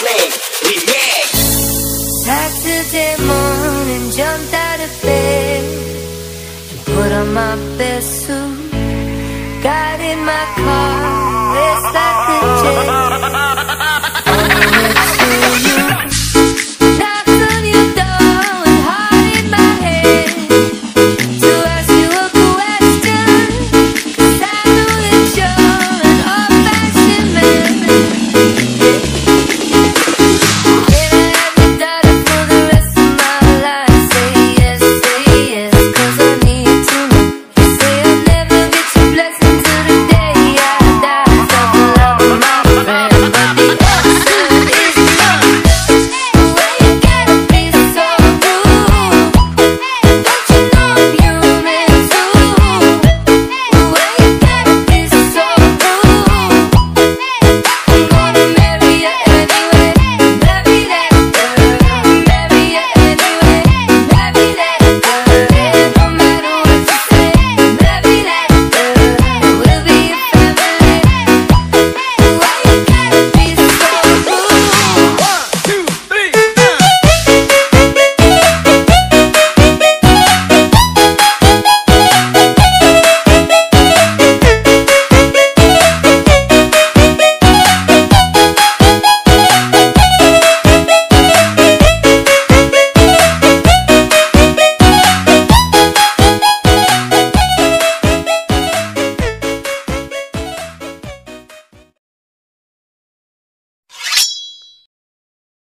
Plane Remix Saturday morning jumped out of bed. Put on my best suit. Got in my car.